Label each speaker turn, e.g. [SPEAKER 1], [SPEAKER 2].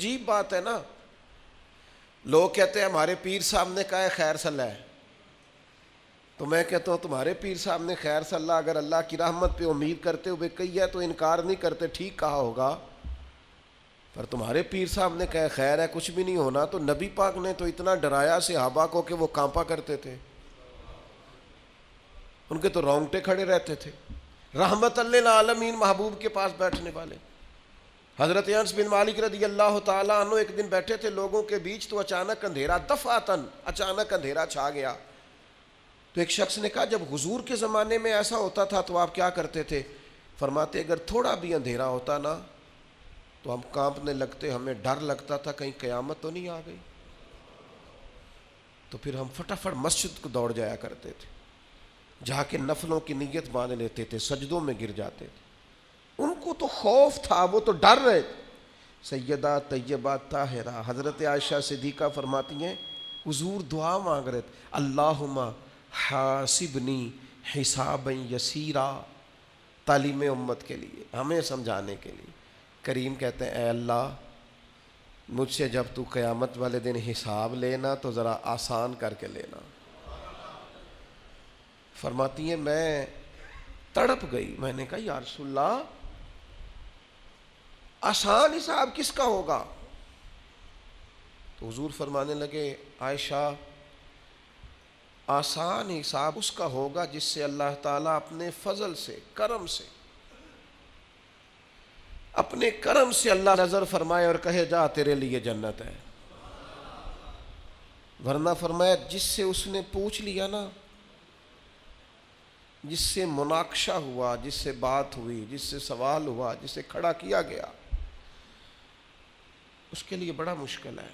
[SPEAKER 1] عجیب بات ہے نا۔ لوگ کہتے ہیں ہمارے پیر صاحب نے کہا ہے، خیر صلاح ہے۔ تو میں کہتا ہوں تمہارے پیر صاحب نے خیر صلی اللہ اگر اللہ کی رحمت پہ امید کرتے ہوئے کہی ہے تو انکار نہیں کرتے، ٹھیک کہا ہوگا۔ پر تمہارے پیر صاحب نے کہا خیر ہے، کچھ بھی نہیں ہونا۔ تو نبی پاک نے تو اتنا ڈرایا صحابہ کو کہ وہ کانپا کرتے تھے۔ ان کے تو رونگٹے کھڑے رہتے تھے۔ رحمت اللہ عالمین محبوب کے پاس بیٹھنے والے۔ حضرت انس بن مالک رضی اللہ تعالیٰ عنہ ایک دن بیٹھے تھے، لوگوں کے بیچ تو اچانک اندھیرا، دفعتاً اچانک اندھیرا چھا گیا۔ تو ایک شخص نے کہا، جب حضور کے زمانے میں ایسا ہوتا تھا تو آپ کیا کرتے تھے؟ فرماتے، اگر تھوڑا بھی اندھیرا ہوتا نا، تو ہم کانپنے لگتے، ہمیں ڈر لگتا تھا، کہیں قیامت تو نہیں آ گئی۔ تو پھر ہم فٹافٹ مسجد کو دوڑ جایا کرتے تھے۔ جا کے نفلوں کی نیت باندھ لیتے تھے، سجدوں میں گر جاتے تھے۔ کو تو خوف تھا، وہ تو ڈر رہے تھے۔ سیدہ طیبہ طاہرہ، حضرت عائشہ صدیقہ فرماتی ہیں، حضور دعا مانگ رہے تھے، اللہم حاسبنی حساب یسیرا، تعلیم امت کے لیے، ہمیں سمجھانے کے لیے۔ کریم کہتے ہیں، اے اللہ، مجھ سے جب تو قیامت والے دن حساب لینا تو ذرا آسان کر کے لینا۔ فرماتی ہیں، میں تڑپ گئی، میں نے کہا، یا رسول اللہ آسان حساب کس کا ہوگا؟ تو حضور فرمانے لگے، عائشہ، آسان حساب اس کا ہوگا جس سے اللہ تعالیٰ اپنے فضل سے، کرم سے، اپنے کرم سے اللہ نظر فرمائے اور کہے، جا، تیرے لیے جنت ہے۔ ورنہ فرمایا، جس سے اس نے پوچھ لیا نا، جس سے مناقشہ ہوا، جس سے بات ہوئی، جس سے سوال ہوا جس سے کھڑا کیا گیا اس کے لیے بڑا مشکل ہے۔